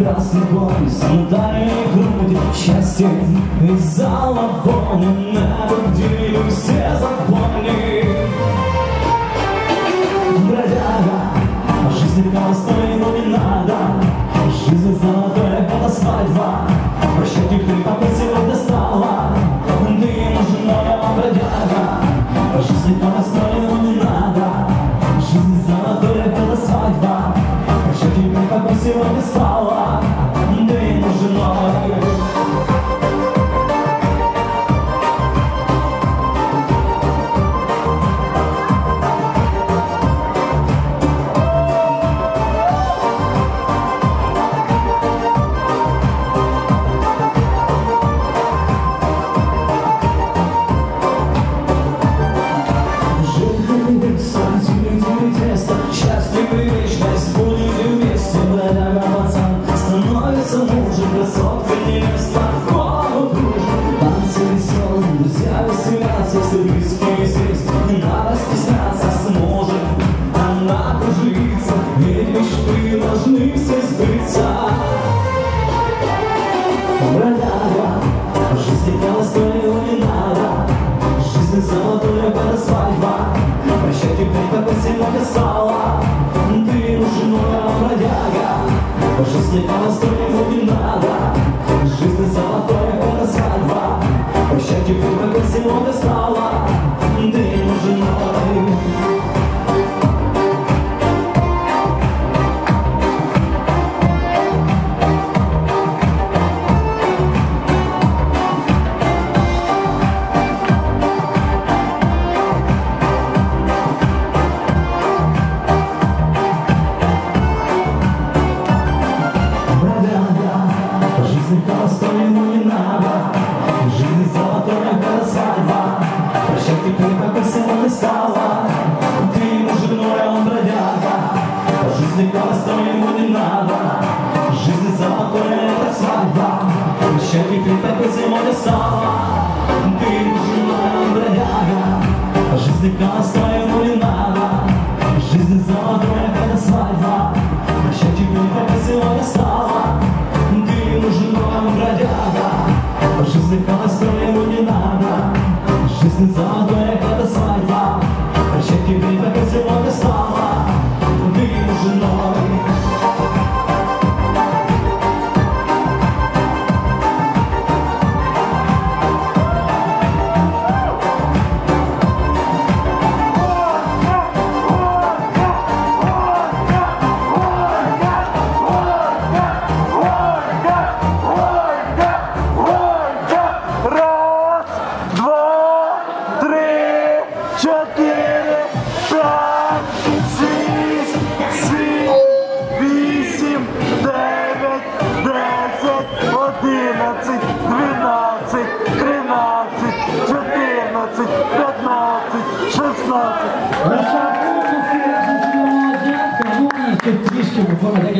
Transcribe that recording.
красный пояс Ударили груди, счастье. И залобоны на груди Все запомни Бродяга, жизнь прекрасная как сегодня веселятся, все близкие не надо стесняться, сможет она кружится, ведь мечты должны все сбыться. Бродяга, жизни холостой не надо, жизнь золотая, это свадьба. Прощай теперь, какой сегодня стала, ты нужна бродяга. Жизни холостой не надо, Теперь, как сегодня стала, ты а он бродяга. Жизнь холостой ему не надо, жизнь золотая, это свадьба. Теперь, как сегодня стала, ты нужна бродяга. Жизнь холостой 15, 16. Наша публика, молодятка, ну, еще трішки виходить.